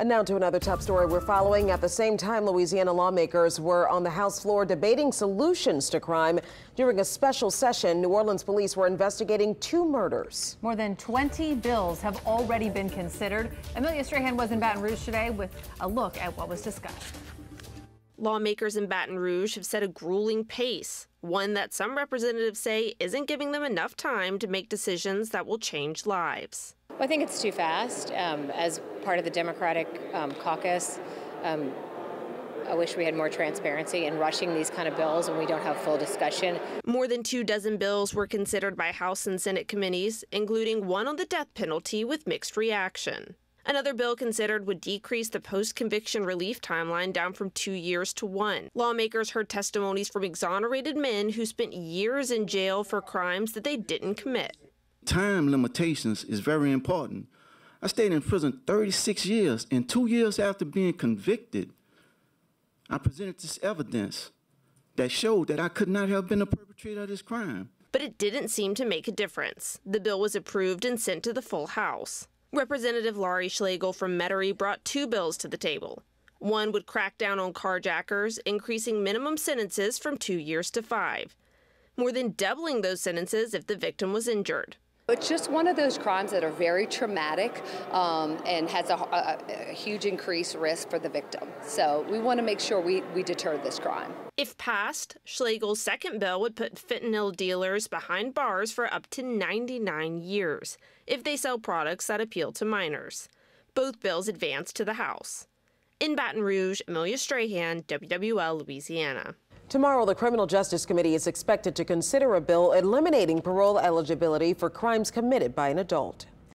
And now to another top story we're following. At the same time, Louisiana lawmakers were on the House floor debating solutions to crime. During a special session, New Orleans police were investigating two murders. More than 20 bills have already been considered. Amelia Strahan was in Baton Rouge today with a look at what was discussed. Lawmakers in Baton Rouge have set a grueling pace, one that some representatives say isn't giving them enough time to make decisions that will change lives. Well, I think it's too fast. Um, as part of the Democratic um, caucus, um, I wish we had more transparency in rushing these kind of bills and we don't have full discussion. More than two dozen bills were considered by House and Senate committees, including one on the death penalty with mixed reaction. Another bill considered would decrease the post conviction relief timeline down from two years to one. Lawmakers heard testimonies from exonerated men who spent years in jail for crimes that they didn't commit time limitations is very important. I stayed in prison 36 years, and two years after being convicted, I presented this evidence that showed that I could not have been a perpetrator of this crime. But it didn't seem to make a difference. The bill was approved and sent to the full House. Representative Laurie Schlegel from Metairie brought two bills to the table. One would crack down on carjackers, increasing minimum sentences from two years to five, more than doubling those sentences if the victim was injured. It's just one of those crimes that are very traumatic um, and has a, a, a, huge increased risk for the victim. So we want to make sure we, we deter this crime. If passed, Schlegel's second bill would put fentanyl dealers behind bars for up to 99 years if they sell products that appeal to minors. Both bills advanced to the House. In Baton Rouge, Amelia Strahan, WWL Louisiana. Tomorrow, the Criminal Justice Committee is expected to consider a bill eliminating parole eligibility for crimes committed by an adult.